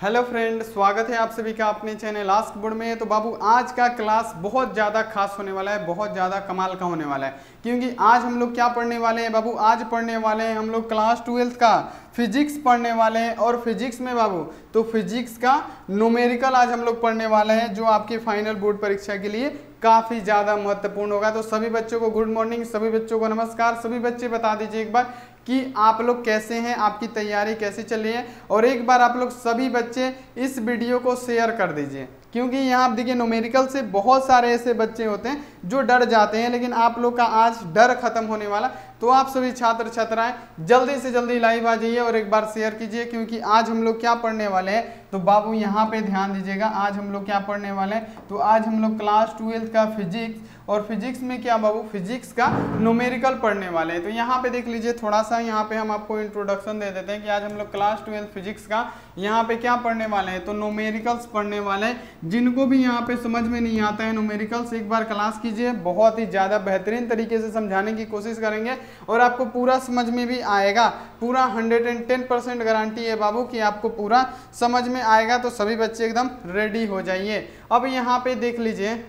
Hello friend स्वागत है आप सभी का अपने चैनल लास्ट बोर्ड में। तो बाबू, आज का क्लास बहुत ज़्यादा खास होने वाला है, बहुत ज़्यादा कमाल का होने वाला है। क्योंकि आज हम लोग क्या पढ़ने वाले हैं बाबू? आज पढ़ने वाले हैं हम लोग क्लास ट्वेल्थ का फिजिक्स पढ़ने वाले हैं। और फिजिक्स में बाबू तो फिजिक्स का नोमेरिकल आज हम लोग पढ़ने वाले हैं, जो आपके फाइनल बोर्ड परीक्षा के लिए काफ़ी ज़्यादा महत्वपूर्ण होगा। तो सभी बच्चों को गुड मॉर्निंग, सभी बच्चों को नमस्कार। सभी बच्चे बता दीजिए एक बार कि आप लोग कैसे हैं, आपकी तैयारी कैसे चल रही है। और एक बार आप लोग सभी बच्चे इस वीडियो को शेयर कर दीजिए। क्योंकि यहाँ आप देखिए नोमेरिकल से बहुत सारे ऐसे बच्चे होते हैं जो डर जाते हैं, लेकिन आप लोग का आज डर खत्म होने वाला। तो आप सभी छात्र छात्राएँ जल्दी से जल्दी लाइव आ जाइए और एक बार शेयर कीजिए, क्योंकि आज हम लोग क्या पढ़ने वाले हैं? तो बाबू यहाँ पे ध्यान दीजिएगा, आज हम लोग क्या पढ़ने वाले हैं? तो आज हम लोग क्लास ट्वेल्थ का फिजिक्स और फिजिक्स में क्या बाबू? फिजिक्स का नोमेरिकल पढ़ने वाले हैं। तो यहाँ पे देख लीजिए थोड़ा सा, यहाँ पे हम आपको इंट्रोडक्शन दे देते हैं कि आज हम लोग क्लास ट्वेल्थ फिजिक्स का यहाँ पे क्या पढ़ने वाले हैं। तो नोमेरिकल्स पढ़ने वाले हैं। जिनको भी यहाँ पे समझ में नहीं आता है नोमेरिकल्स एक बार क्लास कीजिए। बहुत ही ज़्यादा बेहतरीन तरीके से समझाने की कोशिश करेंगे और आपको पूरा समझ में भी आएगा। पूरा hundred and ten percent guarantee है बाबू कि आपको पूरा समझ में आएगा। तो सभी बच्चे एकदम रेडी हो जाइए। अब यहाँ पे देख लीजिए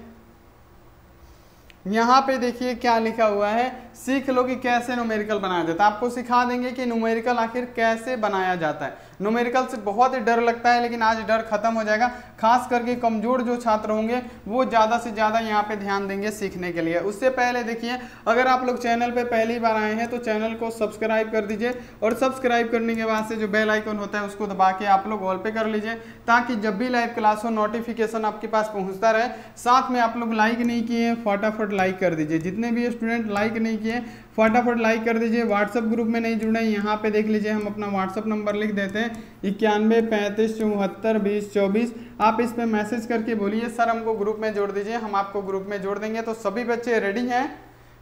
यहाँ पे देखिए क्या लिखा हुआ है? सीख लो कि कैसे न्यूमेरिकल बनाया जाता है। आपको सिखा देंगे कि न्यूमेरिकल आखिर कैसे बनाया जाता है। न्यूमेरिकल से बहुत ही डर लगता है, लेकिन आज डर खत्म हो जाएगा। खास करके कमज़ोर जो छात्र होंगे, वो ज़्यादा से ज़्यादा यहाँ पे ध्यान देंगे सीखने के लिए। उससे पहले देखिए, अगर आप लोग चैनल पे पहली बार आए हैं तो चैनल को सब्सक्राइब कर दीजिए और सब्सक्राइब करने के बाद से जो बेल आइकन होता है, उसको दबा के आप लोग ऑल पे कर लीजिए, ताकि जब भी लाइव क्लास हो नोटिफिकेशन आपके पास पहुँचता रहे। साथ में आप लोग लाइक नहीं किए फटाफट लाइक कर दीजिए। जितने भी स्टूडेंट लाइक नहीं किए फटाफट लाइक कर दीजिए व्हाट्सअप ग्रुप में नहीं जुड़े, यहाँ पे देख लीजिए, हम अपना व्हाट्सअप नंबर लिख देते हैं, इक्यानवे पैंतीस चौहत्तर बीस चौबीस। आप इस पर मैसेज करके बोलिए, सर, हमको ग्रुप में जोड़ दीजिए, हम आपको ग्रुप में जोड़ देंगे। तो सभी बच्चे रेडी हैं।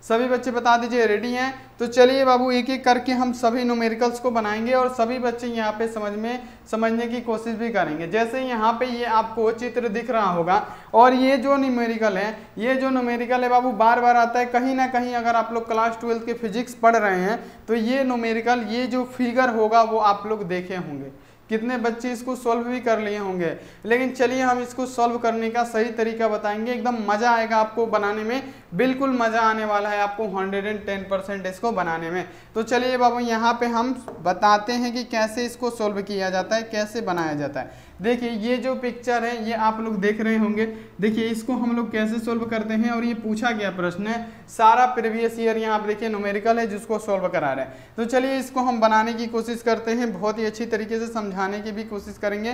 सभी बच्चे बता दीजिए रेडी हैं? तो चलिए बाबू एक एक करके हम सभी न्यूमेरिकल्स को बनाएँगे और सभी बच्चे यहाँ पे समझ में, समझने की कोशिश भी करेंगे। जैसे यहाँ पे ये आपको चित्र दिख रहा होगा, और ये जो न्यूमेरिकल है, ये जो न्यूमेरिकल है बाबू बार बार आता है। कहीं ना कहीं अगर आप लोग क्लास ट्वेल्थ के फिजिक्स पढ़ रहे हैं तो ये न्यूमेरिकल ये जो फिगर होगा, वो आप लोग देखे होंगे। कितने बच्चे इसको सॉल्व भी कर लिए होंगे। लेकिन चलिए हम इसको सॉल्व करने का सही तरीका बताएँगे। एकदम मज़ा आएगा आपको बनाने में। बिल्कुल मज़ा आने वाला है आपको 110 परसेंट इसको बनाने में। तो चलिए बाबू, यहाँ पे हम बताते हैं कि कैसे इसको सॉल्व किया जाता है, कैसे बनाया जाता है। देखिए, ये जो पिक्चर है, ये आप लोग देख रहे होंगे। देखिए, इसको हम लोग कैसे सोल्व करते हैं और ये पूछा गया प्रश्न है। सारा प्रीवियस ईयर यहाँ आप देखिए नोमेरिकल है, जिसको सोल्व करा रहे हैं। तो चलिए, इसको हम बनाने की कोशिश करते हैं। बहुत ही अच्छी तरीके से समझाने की भी कोशिश करेंगे।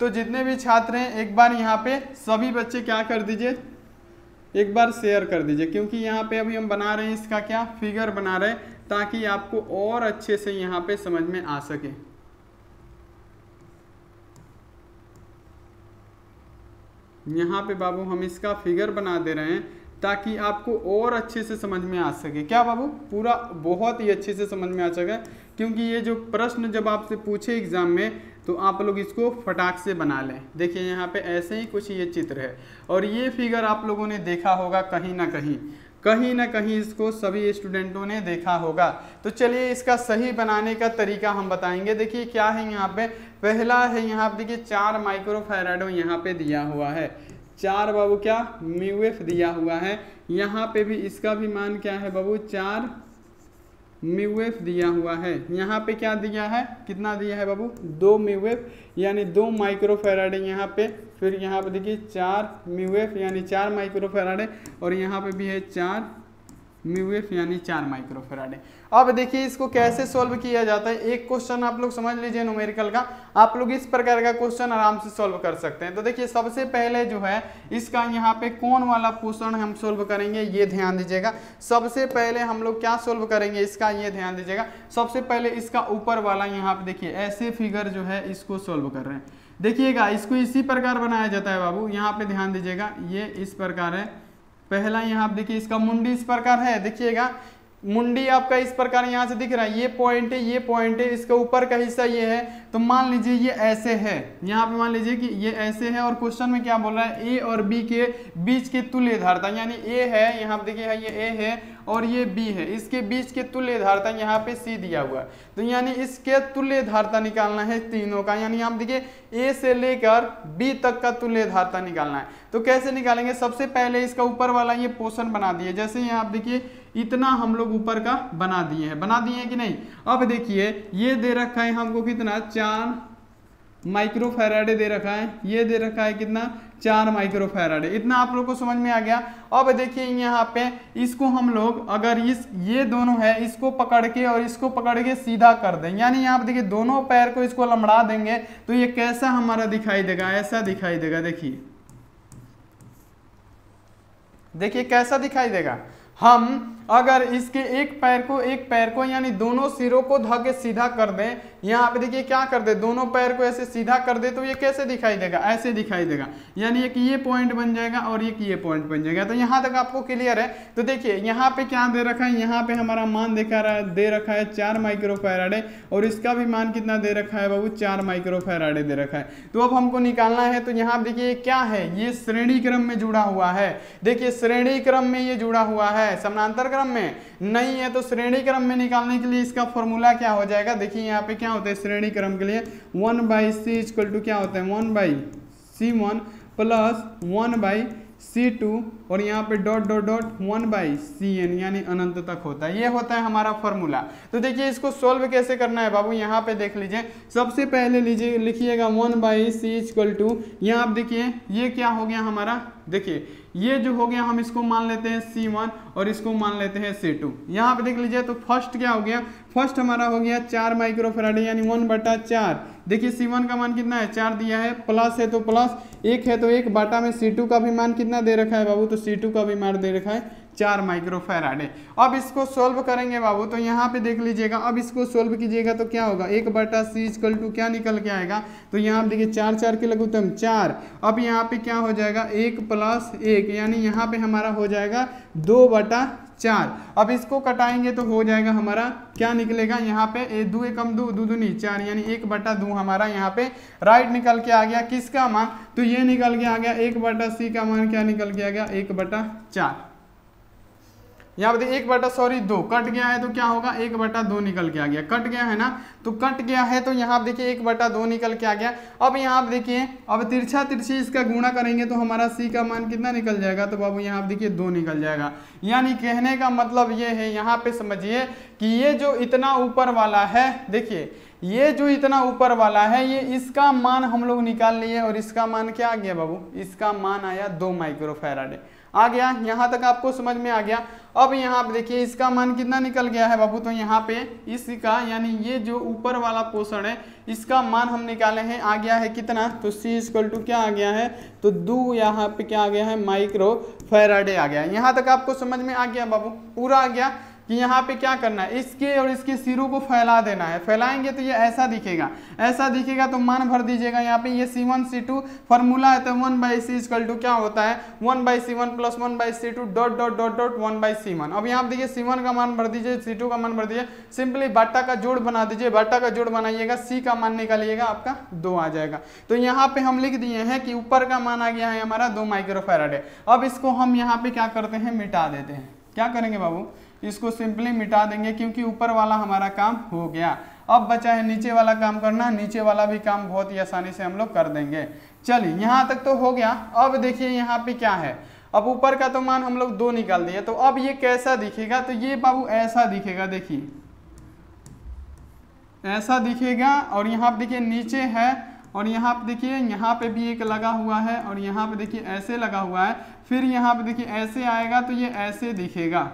तो जितने भी छात्र हैं, एक बार यहाँ पे सभी बच्चे क्या कर दीजिए? एक बार शेयर कर दीजिए, क्योंकि यहाँ पे अभी हम बना रहे हैं, इसका क्या फिगर बना रहे हैं, ताकि आपको और अच्छे से यहाँ पे समझ में आ सके। यहाँ पे बाबू हम इसका फिगर बना दे रहे हैं ताकि आपको और अच्छे से समझ में आ सके। क्या बाबू? पूरा बहुत ही अच्छे से समझ में आ सके, क्योंकि ये जो प्रश्न जब आपसे पूछे एग्ज़ाम में तो आप लोग इसको फटाक से बना लें। देखिए, यहाँ पे ऐसे ही कुछ ये चित्र है। और ये फिगर आप लोगों ने देखा होगा कहीं ना कहीं। कहीं ना कहीं इसको सभी स्टूडेंटों ने देखा होगा। तो चलिए इसका सही बनाने का तरीका हम बताएँगे। देखिए क्या है यहाँ पे। पहला है यहाँ पे, देखिए चार माइक्रोफेराडो यहाँ पे दिया हुआ है। चार बाबू क्या? म्यूएफ दिया हुआ है। यहाँ पे भी इसका भी मान क्या है बाबू? चार म्यूएफ दिया हुआ है। यहाँ पे क्या दिया है? कितना दिया है बाबू? दो म्यूएफ यानी दो माइक्रो फैराडे यहाँ पे। फिर यहाँ पे देखिए, चार म्यूएफ यानी चार माइक्रो फैराडे और यहाँ पे भी है चार म्यूएफ यानी चार माइक्रो फैराडे अब देखिए इसको कैसे सॉल्व किया जाता है? एक क्वेश्चन आप लोग समझ लीजिए न्यूमेरिकल का। आप लोग इस प्रकार का क्वेश्चन आराम से सॉल्व कर सकते हैं। तो देखिए सबसे पहले जो है, इसका यहाँ पे कौन वाला क्वेश्चन हम सोल्व करेंगे, ये ध्यान दीजिएगा। सबसे पहले हम लोग क्या सोल्व करेंगे, इसका ये ध्यान दीजिएगा। सबसे पहले इसका ऊपर वाला यहाँ पे देखिए, ऐसे फिगर जो है इसको सोल्व कर रहे हैं। देखिएगा, इसको इसी प्रकार बनाया जाता है बाबू। यहाँ पे ध्यान दीजिएगा, ये इस प्रकार है। पहला यहाँ आप देखिए इसका मुंडी इस प्रकार है देखिएगा। मुंडी आपका इस प्रकार यहाँ से दिख रहा है, ये पॉइंट है, ये पॉइंट है, इसका ऊपर का हिस्सा ये है तो मान लीजिए ये ऐसे है। यहाँ पे मान लीजिए कि ये ऐसे है और क्वेश्चन में क्या बोल रहा है? ए और बी के बीच के तुल्य धारता यानी ए है, यहाँ पे देखिए ये ए है और ये बी है। इसके बीच के तुल्य धारता यहाँ पे सी दिया हुआ है। तो यानी इसके तुल्य धारता निकालना है तीनों का, यानी आप देखिए ए से लेकर बी तक का तुल्य धारता निकालना है। तो कैसे निकालेंगे? सबसे पहले इसका ऊपर वाला ये पोर्शन बना दिए जैसे यहाँ आप देखिए इतना हम लोग ऊपर का बना दिए हैं। बना दिए हैं कि नहीं? अब देखिए, ये दे रखा है हमको कितना? चार माइक्रो दे रखा है। ये दे रखा है कितना? चार माइक्रो फैराडे इतना आप लोग को समझ में आ गया? अब देखिए यहाँ पे इसको हम लोग अगर इस, ये दोनों है, इसको पकड़ के और इसको पकड़ के सीधा कर दें। यानी यहाँ पे देखिए, दोनों पैर को इसको लमड़ा देंगे तो ये कैसा हमारा दिखाई देगा? ऐसा दिखाई देगा। देखिए। देखिए कैसा दिखाई देगा? हम अगर इसके एक पैर को, एक पैर को, यानी दोनों सिरों को धके सीधा कर दें यहाँ पे देखिए क्या कर दे, दोनों पैर को ऐसे सीधा कर दे तो ये कैसे दिखाई देगा? ऐसे दिखाई देगा। यानी एक ये पॉइंट बन जाएगा और एक ये पॉइंट बन जाएगा। तो यहाँ तक आपको क्लियर है। तो देखिए, यहाँ पे क्या दे रखा है? यहाँ पे हमारा मान देखा रहा दे रखा है चार माइक्रो फैराडे और इसका भी मान कितना दे रखा है बाबू? चार माइक्रो फैराडे दे रखा है। तो अब हमको निकालना है। तो यहाँ देखिए क्या है? ये श्रेणी क्रम में जुड़ा हुआ है। देखिए श्रेणी क्रम में ये जुड़ा हुआ है। समानांतर क्रम में नहीं है तो श्रेणी क्रम में निकालने के लिए इसका फॉर्मूला क्या हो जाएगा? देखिए, यहाँ पे क्या होता है श्रेणी क्रम के लिए? One by C is equal to क्या होता है? One by C one plus one by C two और यहाँ पे dot dot dot one by C N, यानी अनंत तक होता है। ये होता है हमारा फॉर्मूला तो देखिए, इसको सोल्व कैसे करना है बाबू? यहाँ पे देख लीजिए। सबसे पहले लीजिए, लिखिएगा one by C is equal to. यहाँ आप देखिए, ये क्या हो गया हमारा? देखिए, ये जो हो गया, हम इसको मान लेते हैं सी वन और इसको मान लेते हैं सी टू यहाँ पे देख लीजिए तो फ़र्स्ट क्या हो गया? फ़र्स्ट हमारा हो गया चार माइक्रोफेराडे यानी वन बटा चार। देखिए सी वन का मान कितना है? चार दिया है। प्लस है तो प्लस एक है तो एक। बाटा में सी टू का भी मान कितना दे रखा है बाबू? तो सी टू का भी मान दे रखा है। चार माइक्रो फैराडे अब इसको सोल्व करेंगे बाबू तो यहाँ पे देख लीजिएगा, अब इसको सोल्व कीजिएगा तो क्या होगा? एक बटा सी इजकल टू क्या निकल के आएगा? तो यहाँ देखिए, चार चार के लघुत्तम चार। अब यहाँ पे क्या हो जाएगा? एक प्लस एक, यानी यहाँ पे हमारा हो जाएगा दो बटा चार। अब इसको कटाएँगे तो हो जाएगा हमारा, क्या निकलेगा? यहाँ पे ए दो एकम दो दो दूनी चार, यानी एक बटा दो हमारा यहाँ पे राइट निकल के आ गया। किसका मान? तो ये निकल के आ गया, एक बटा सी का मान क्या निकल के आ गया? एक बटा चार। यहाँ पे एक बटा सॉरी दो। कट गया है तो क्या होगा? एक बटा दो निकल के आ गया। कट गया है ना? तो कट गया है तो यहाँ देखिए, एक बटा दो निकल के आ गया। अब यहाँ देखिए, अब तिरछा तिरछी इसका गुणा करेंगे तो हमारा सी का मान कितना निकल जाएगा? तो बाबू यहाँ देखिए, दो निकल जाएगा। यानी कहने का मतलब ये है, यहाँ पे समझिए कि ये जो इतना ऊपर वाला है, देखिए, ये जो इतना ऊपर वाला है, ये इसका मान हम लोग निकाल लिए और इसका मान क्या आ गया बाबू? इसका मान आया दो माइक्रो फैराडे आ गया, यहाँ तक आपको समझ में आ गया। अब यहाँ पे देखिए, इसका मान कितना निकल गया है बाबू? तो यहाँ पे इसका, यानी ये जो ऊपर वाला पोषण है, इसका मान हम निकाले हैं। आ गया है कितना? तो सी इक्वल टू क्या आ गया है? तो दो यहाँ पे क्या आ गया है? माइक्रो फेराडे आ गया। यहाँ तक आपको समझ में आ गया बाबू? पूरा आ गया। कि यहाँ पे क्या करना है? इसके और इसके सिरों को फैला देना है। फैलाएँगे तो ये ऐसा दिखेगा। ऐसा दिखेगा तो मान भर दीजिएगा। यहाँ पे ये C one C two formula है तो one by C is equal to क्या होता है? One by C one plus one by C two dot dot dot dot one by C one अब यहाँ देखिए सी वन का मान भर दीजिए सी टू का मान भर दीजिए। सिंपली बाटा का जोड़ बना दीजिए। बाटा का जोड़ बनाइएगा। सी का मान निकालिएगा। आपका दो आ जाएगा। तो यहाँ पे हम लिख दिए हैं कि ऊपर का मान आ गया है हमारा दो माइक्रो अब इसको हम यहाँ पे क्या करते हैं? मिटा देते हैं। क्या करेंगे बाबू? इसको सिंपली मिटा देंगे क्योंकि ऊपर वाला हमारा काम हो गया। अब बचा है नीचे वाला काम करना, नीचे वाला भी काम बहुत ही आसानी से हम लोग कर देंगे। चलिए, यहाँ तक तो हो गया। अब देखिए यहाँ पे क्या है। अब ऊपर का तो मान हम लोग दो निकाल दिए तो अब ये कैसा दिखेगा? तो ये बाबू ऐसा दिखेगा, देखिए। ऐसा दिखेगा, और यहाँ पे देखिए नीचे है, और यहाँ पे देखिए, यहाँ पे भी एक लगा हुआ है, और यहाँ पे देखिए ऐसे लगा हुआ है। फिर यहाँ पे देखिए ऐसे आएगा तो ये ऐसे दिखेगा।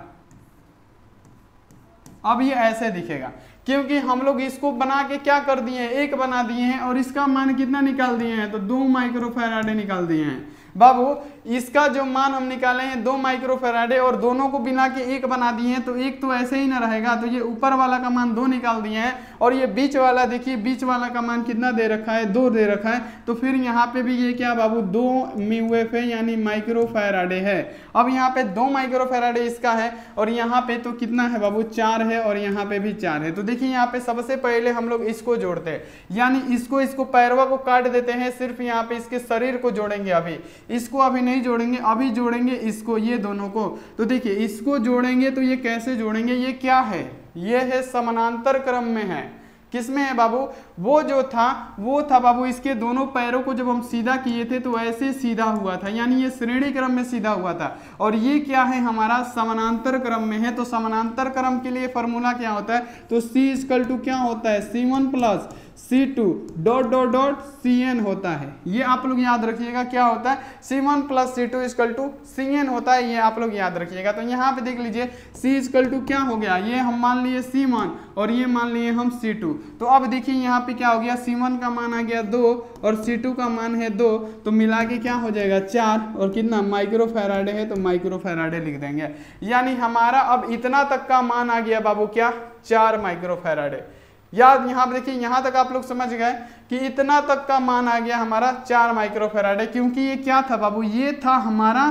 अब ये ऐसे दिखेगा। क्योंकि हम लोग इसको बना के क्या कर दिए हैं? एक बना दिए हैं और इसका मान कितना निकाल दिए हैं? तो दो माइक्रोफेराडे निकाल दिए हैं। बाबू, इसका जो मान हम निकाले हैं, दो माइक्रोफेराडे और दोनों को बिना के एक बना दिए हैं तो एक तो ऐसे ही ना रहेगा। तो ये ऊपर वाला का मान दो निकाल दिए हैं और ये बीच वाला, देखिए, बीच वाला का मान कितना दे रखा है? दो दे रखा है। तो फिर यहाँ पे भी ये क्या बाबू, दो म्यूएफ है, यानी माइक्रोफेराडे है। अब यहाँ पे दो माइक्रोफेराडे इसका है और यहाँ पे तो कितना है बाबू, चार है और यहाँ पे भी चार है। तो देखिए, यहाँ पे सबसे पहले हम लोग इसको जोड़ते हैं। यानी इसको इसको पैरवा को काट देते हैं, सिर्फ़ यहाँ पे इसके शरीर को जोड़ेंगे अभी। इसको अभी नहीं जोड़ेंगे, अभी जोड़ेंगे इसको, ये दोनों को। तो देखिए, इसको जोड़ेंगे तो ये कैसे जोड़ेंगे, ये क्या है? ये है समानांतर क्रम में है। किसमें है बाबू? वो जो था, वो था बाबू, इसके दोनों पैरों को जब हम सीधा किए थे तो ऐसे सीधा हुआ था। यानी ये श्रेणी क्रम में सीधा हुआ था। और ये क्या है हमारा? समानांतर क्रम में है। तो समानांतर क्रम के लिए फॉर्मूला क्या होता है? तो सी स्कल टू क्या होता है? C one plus C two dot dot dot C N होता है। ये आप लोग याद रखिएगा क्या होता है? C one plus C two equal to C N होता है, ये आप लोग याद रखिएगा। तो यहाँ पे देख लीजिए सी इजकल टू क्या हो गया? ये हम मान लिए सी वन और ये मान लिए हम सी टू तो अब देखिए यहाँ पे क्या हो गया? सी वन का मान आ गया दो और सी टू का मान है दो। तो मिला के क्या हो जाएगा? चार। और कितना? माइक्रो फैराडे है तो माइक्रो फैराडे लिख देंगे। यानी हमारा अब इतना तक का मान आ गया बाबू, क्या? चार माइक्रो फैराडे याद यहाँ देखिए, यहाँ तक आप लोग समझ गए कि इतना तक का मान आ गया हमारा चार माइक्रोफेराडे क्योंकि ये क्या था बाबू? ये था हमारा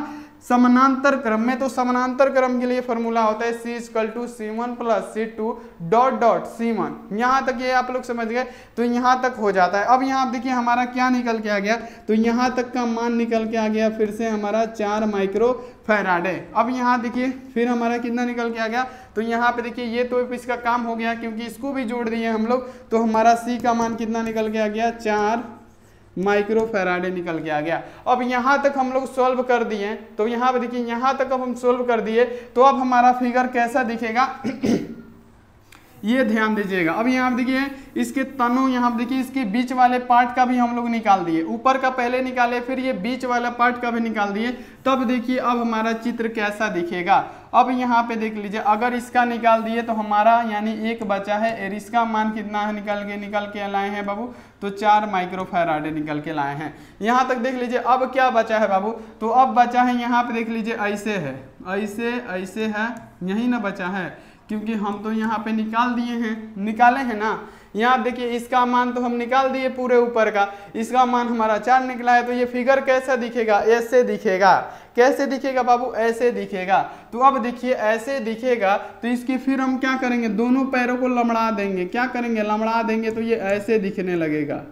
समानांतर क्रम में तो समानांतर क्रम के लिए फॉर्मूला होता है C equal to C one plus C two dot dot C one यहाँ तक ये आप लोग समझ गए तो यहाँ तक हो जाता है। अब यहाँ देखिए हमारा क्या निकल के आ गया तो यहाँ तक का मान निकल के आ गया फिर से हमारा चार माइक्रो फैराडे अब यहाँ देखिए, फिर हमारा कितना निकल के आ गया तो यहाँ पे देखिए ये तो इसका काम हो गया, क्योंकि इसको भी जोड़ दिए हम लोग तो हमारा सी का मान कितना निकल के आ गया, चार माइक्रो फेराडे निकल के आ गया। अब यहाँ तक हम लोग सोल्व कर दिए तो यहाँ पर देखिए, यहाँ तक अब हम सोल्व कर दिए तो अब हमारा फिगर कैसा दिखेगा? ये ध्यान दीजिएगा। अब यहाँ देखिए, इसके तनु, यहाँ देखिए, इसके बीच वाले पार्ट का भी हम लोग निकाल दिए। ऊपर का पहले निकाले, फिर ये बीच वाला पार्ट का भी निकाल दिए। तब देखिए, अब हमारा चित्र कैसा दिखेगा। अब यहाँ पे देख लीजिए, अगर इसका निकाल दिए तो हमारा यानी एक बचा है, और इसका मान कितना है? निकल के निकल के लाए हैं बाबू। तो चार माइक्रोफेराडे निकल के लाए हैं। यहाँ तक देख लीजिए, अब क्या बचा है बाबू? तो अब बचा है, यहाँ पे देख लीजिए, ऐसे है। ऐसे ऐसे है, यही ना बचा है। क्योंकि हम तो यहाँ पे निकाल दिए हैं, निकाले हैं ना। यहाँ देखिए, इसका मान तो हम निकाल दिए पूरे ऊपर का। इसका मान हमारा चार निकला है तो ये फिगर कैसा दिखेगा? ऐसे दिखेगा। कैसे दिखेगा बाबू? ऐसे दिखेगा। तो अब देखिए, ऐसे दिखेगा तो इसकी फिर हम क्या करेंगे? दोनों पैरों को लमड़ा देंगे। क्या करेंगे? लमड़ा देंगे तो ये ऐसे दिखने लगेगा।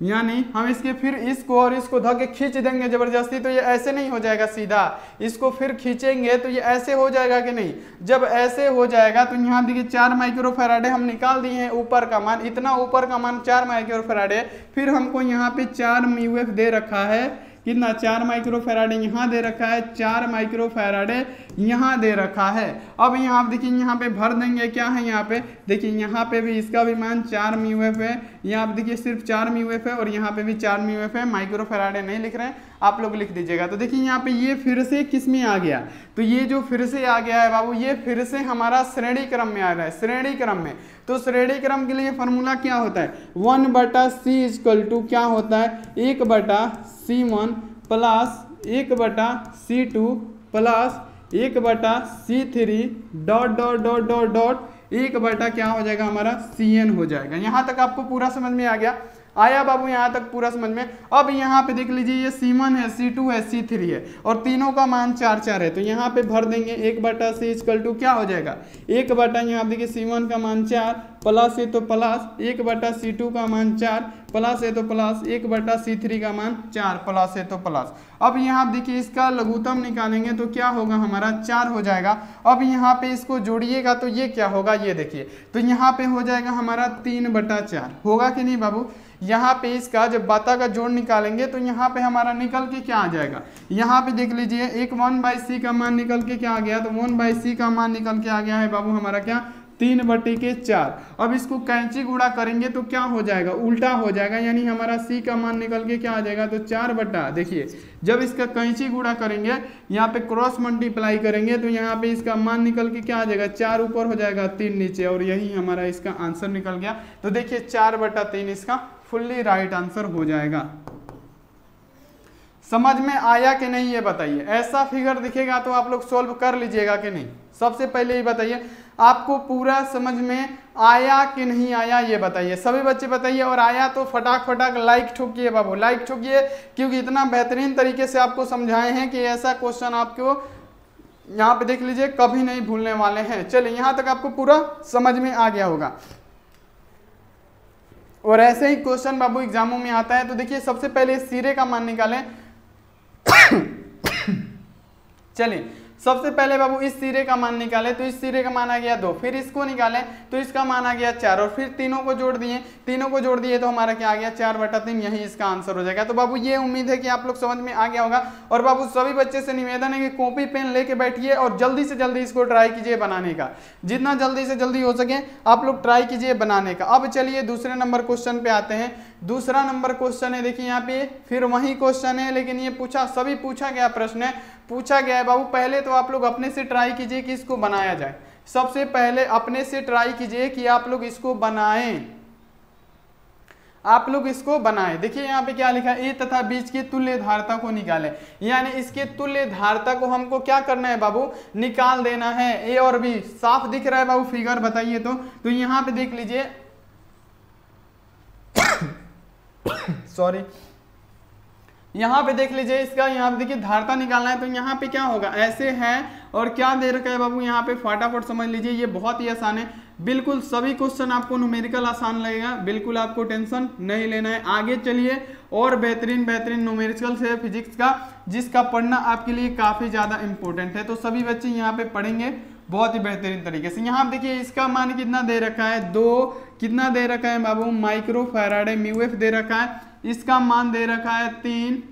यानी हम इसके फिर इसको और इसको धके खींच देंगे ज़बरदस्ती तो ये ऐसे नहीं हो जाएगा सीधा। इसको फिर खींचेंगे तो ये ऐसे हो जाएगा कि नहीं? जब ऐसे हो जाएगा तो यहाँ देखिए चार माइक्रो फराडे हम निकाल दिए हैं ऊपर का मान। इतना ऊपर का मान चार माइक्रो फराडे फिर हमको यहाँ पे चार म्यूएफ दे रखा है। कितना? चार माइक्रो फैराडे यहाँ दे रखा है, चार माइक्रो फैराडे यहाँ दे रखा है। अब यहाँ, आप देखिए, यहाँ पे भर देंगे। क्या है यहाँ पे? देखिए, यहाँ पे भी इसका भी मान चार म्यू एफ़ है। यहाँ आप देखिए, सिर्फ़ चार म्यू एफ़ है और यहाँ पे भी चार म्यू एफ़ है। माइक्रो फैराडे नहीं लिख रहे हैं। आप लोग लिख दीजिएगा। तो देखिए, यहाँ पे ये फिर से किसमें आ गया? तो ये जो फिर से आ गया है बाबू, ये फिर से हमारा श्रेणी क्रम में आ रहा है। श्रेणी क्रम में। तो श्रेणी क्रम के लिए फॉर्मूला क्या होता है? वन बटा सी इजकल टू क्या होता है? एक बटा सी वन प्लस एक बटा सी टू प्लस एक बटा C three dot dot dot dot dot, एक बटा क्या हो जाएगा हमारा? सी एन हो जाएगा। यहाँ तक आपको पूरा समझ में आ गया। आया बाबू, यहाँ तक पूरा समझ में। अब यहाँ पे देख लीजिए, ये सी वन है सी टू है सी थ्री है। और तीनों का मान चार चार है। तो यहाँ पे भर देंगे। एक बटा सी इजकल टू क्या हो जाएगा? एक बटा, यहाँ देखिए सी वन का मान चार प्लस है तो प्लस एक बटा सी टू का मान चार प्लस है तो प्लस, एक बटा सी थ्री का मान चार, प्लस है तो प्लस। अब यहाँ आप देखिए इसका लघुतम निकालेंगे तो क्या होगा हमारा? चार हो जाएगा। अब यहाँ पे इसको जोड़िएगा तो ये क्या होगा? ये देखिए। तो यहाँ पे हो जाएगा हमारा तीन बटा चार। होगा कि नहीं बाबू? यहाँ पे इसका जब बाता का जोड़ निकालेंगे तो यहाँ पे हमारा निकल के क्या आ जाएगा? यहाँ पे देख लीजिए, एक वन बाई सी का मान निकल के क्या आ गया? तो वन बाई सी का मान निकल के आ गया है बाबू हमारा क्या? तीन बटे के चार। अब इसको कैंची गुड़ा करेंगे तो क्या हो जाएगा? उल्टा हो जाएगा, यानी हमारा सी का मान निकल के क्या आ जाएगा? तो चार बटा, देखिए, जब इसका कैंची गुड़ा करेंगे, यहाँ पे क्रॉस मल्टीप्लाई करेंगे तो यहाँ पे इसका मान निकल के क्या आ जाएगा? चार ऊपर हो जाएगा, तीन नीचे, और यही हमारा इसका आंसर निकल गया। तो देखिए, चार बटा तीन इसका फुल्ली राइट आंसर हो जाएगा। समझ में आया कि नहीं, ये बताइए। ऐसा फिगर दिखेगा तो आप लोग सोल्व कर लीजिएगा कि नहीं? सबसे पहले ये बताइए, आपको पूरा समझ में आया कि नहीं आया, ये बताइए। सभी बच्चे बताइए, और आया तो फटाक फटाक लाइक ठोकिए बाबू लाइक ठोकिए, क्योंकि इतना बेहतरीन तरीके से आपको समझाए हैं कि ऐसा क्वेश्चन आपको यहाँ पे देख लीजिए, कभी नहीं भूलने वाले हैं। चलिए, यहाँ तक आपको पूरा समझ में आ गया होगा। और ऐसे ही क्वेश्चन बाबू एग्जामों में आता है तो देखिए, सबसे पहले सिरे का मान निकालें। चलिए सबसे पहले बाबू इस सिरे का मान निकाले तो इस सिरे का मान आ गया दो, फिर इसको निकाले तो इसका मान आ गया चार, और फिर तीनों को जोड़ दिए, तीनों को जोड़ दिए तो हमारा क्या आ गया? चार बटा तीन, यही इसका आंसर हो जाएगा। तो बाबू ये उम्मीद है कि आप लोग समझ में आ गया होगा, और बाबू सभी बच्चे से निवेदन है कि कॉपी पेन लेके बैठिए और जल्दी से जल्दी इसको ट्राई कीजिए बनाने का। जितना जल्दी से जल्दी हो सके, आप लोग ट्राई कीजिए बनाने का। अब चलिए दूसरे नंबर क्वेश्चन पे आते हैं। दूसरा नंबर क्वेश्चन है, देखिए यहाँ पे, फिर वही क्वेश्चन है, लेकिन ये पूछा, सभी पूछा गया प्रश्न है। पूछा गया है, बाबू, पहले तो आप लोग अपने से ट्राई कीजिए कि इसको बनाया जाए। सबसे पहले अपने से ट्राई कीजिए कि आप लोग इसको बनाएँ। आप लोग इसको बनाएँ। देखिए यहाँ पे क्या लिखा है, ए तथा बीच की तुल्य धारता को निकालें। यानी इसके तुल्य धारता को हमको क्या करना है, बाबू? निकाल देना है। ए और बी, साफ़ दिख रहा है, बाबू, फिगर बताइए तो। तो यहाँ पे देख लीजिए सॉरी यहाँ पे देख लीजिए इसका, यहाँ पे देखिए धारता निकालना है तो यहाँ पे क्या होगा? ऐसे है, और क्या दे रखा है बाबू? यहाँ पे फटाफट समझ लीजिए, ये बहुत ही आसान है। बिल्कुल सभी क्वेश्चन आपको न्यूमेरिकल आसान लगेगा, बिल्कुल आपको टेंशन नहीं लेना है। आगे चलिए, और बेहतरीन बेहतरीन न्यूमेरिकल से फिजिक्स का, जिसका पढ़ना आपके लिए काफ़ी ज़्यादा इंपॉर्टेंट है। तो सभी बच्चे यहाँ पे पढ़ेंगे, बहुत ही बेहतरीन तरीके से। यहाँ देखिए, इसका मान कितना दे रखा है? दो कितना दे रखा है बाबू? माइक्रो फैराडे म्यूएफ दे रखा है। इसका मान दे रखा है तीन।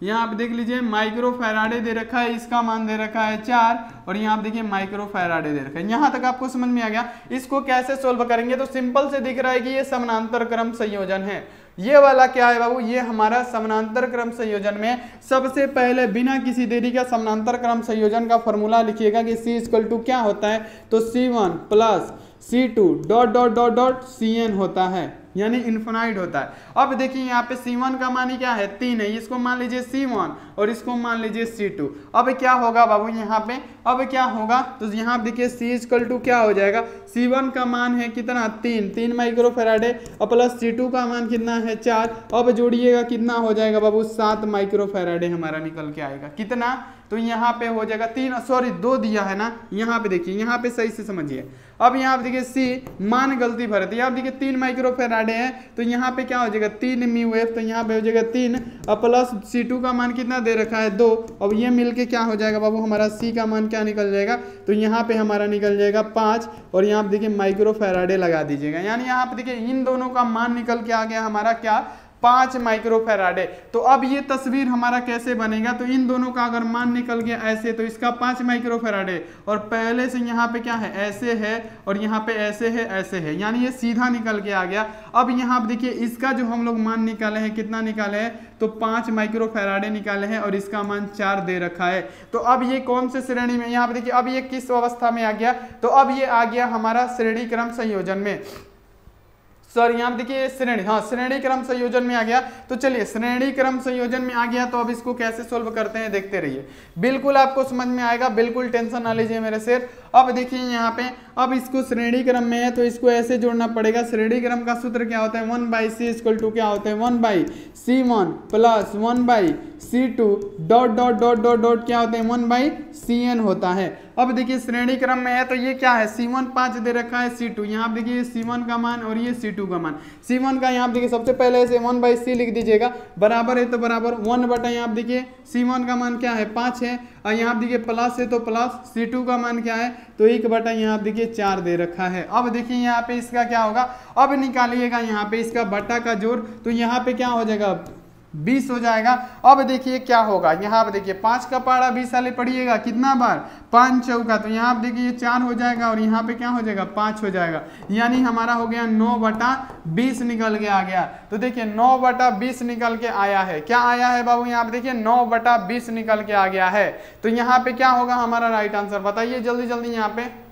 यहाँ आप देख लीजिए माइक्रो फैराडे दे रखा है, इसका मान दे रखा है चार। और यहाँ आप देखिए माइक्रो फैराडे दे रखा है। यहाँ तक आपको समझ में आ गया। इसको कैसे सोल्व करेंगे? तो सिंपल से दिख रहा है कि ये समानांतर क्रम संयोजन है। ये वाला क्या है बाबू? ये हमारा समानांतर क्रम संयोजन में सबसे पहले बिना किसी देरी का समानांतर क्रम संयोजन का फॉर्मूला लिखिएगा कि सी इक्वल टू क्या होता है? तो C one plus C two dot dot dot dot C N होता है, यानी इन्फोनाइड होता है। अब देखिए यहाँ पे C1 का मान क्या है? तीन है, इसको मान लीजिए C1 और इसको मान लीजिए C2 अब क्या होगा बाबू यहाँ पे? अब क्या होगा? तो यहाँ देखिए C इक्वल टू क्या हो जाएगा? C1 का मान है कितना? तीन। तीन माइक्रो फेराडे और प्लस C2 का मान कितना है? चार। अब जोड़िएगा, कितना हो जाएगा बाबू? सात माइक्रो फेराडे हमारा निकल के आएगा। कितना? तो यहाँ पे हो जाएगा तीन सॉरी दो दिया है ना? यहाँ पे देखिए, यहाँ पे सही से समझिए। अब यहाँ पे देखिए सी मान गलती भर दिया अब देखिए, तीन माइक्रो फेराडे हैं तो यहाँ पे क्या हो जाएगा? तीन म्यू एफ़ तो यहाँ पे हो जाएगा तीन, और प्लस सी टू का मान कितना दे रखा है? दो। अब ये मिलके क्या हो जाएगा बाबू? हमारा सी का मान क्या निकल जाएगा? तो यहाँ पे हमारा निकल जाएगा पाँच, और यहाँ पे देखिए माइक्रो फेराडे लगा दीजिएगा। यानी यहाँ पे देखिए, इन दोनों का मान निकल के आ गया हमारा क्या? पाँच माइक्रो फैराडे तो अब ये तस्वीर हमारा कैसे बनेगा? तो इन दोनों का अगर मान निकल गया ऐसे तो इसका पाँच माइक्रो फैराडे और पहले से यहाँ पे क्या है? ऐसे है, और यहाँ पे ऐसे है ऐसे है। यानी ये सीधा निकल के आ गया। अब यहाँ देखिए, इसका जो हम लोग मान निकाले हैं, कितना निकाले हैं? तो पाँच माइक्रो फैराडे निकाले हैं, और इसका मान चार दे रखा है। तो अब ये कौन से श्रेणी में? यहाँ पे देखिए, अब ये किस अवस्था में आ गया? तो अब ये आ गया हमारा श्रेणी क्रम संयोजन में। सर यहाँ देखिए श्रेणी हाँ श्रेणी क्रम संयोजन में आ गया। तो चलिए, श्रेणी क्रम संयोजन में आ गया तो अब इसको कैसे सोल्व करते हैं, देखते रहिए। बिल्कुल आपको समझ में आएगा, बिल्कुल टेंशन ना लीजिए मेरे सिर अब देखिए यहाँ पे अब इसको श्रेणी क्रम में है तो इसको ऐसे जोड़ना पड़ेगा। श्रेणी क्रम का सूत्र क्या होता है? One by C equal to क्या होता है? One by C one plus one by C two dot dot dot dot dot क्या होते हैं? वन बाई सी एन होता है। अब देखिए श्रेणी क्रम में है तो ये क्या है? सी वन पाँच दे रखा है, सी टू। यहाँ देखिए सी वन का मान और ये सी टू का मान। सी वन का यहाँ देखिए, सबसे पहले ऐसे वन बाई सी लिख दीजिएगा। बराबर है तो बराबर वन बटा यहाँ देखिए, सी वन का मान क्या है? पाँच है। और यहाँ देखिए प्लस है तो प्लस सी टू का मान क्या है? तो एक बटा यहाँ आप देखिए चार दे रखा है। अब देखिए यहाँ पे इसका क्या होगा? अब निकालिएगा यहाँ पे इसका बटा का जोड़ तो यहाँ पे क्या हो जाएगा? बीस हो जाएगा। अब देखिए क्या होगा। यहाँ पर देखिए, पाँच का पारा बीस वाले पढ़िएगा। कितना बार? पाँच चौका। तो यहाँ पे देखिए चार हो जाएगा और यहाँ पे क्या हो जाएगा? पाँच हो जाएगा। यानी हमारा हो गया नौ बटा बीस निकल के आ गया। तो देखिए, नौ बटा बीस निकल के आया है। क्या आया है बाबू? यहाँ पे देखिए, नौ बटा बीस निकल के आ गया है। तो यहाँ पे क्या होगा हमारा राइट आंसर बताइए जल्दी जल्दी यहाँ पे।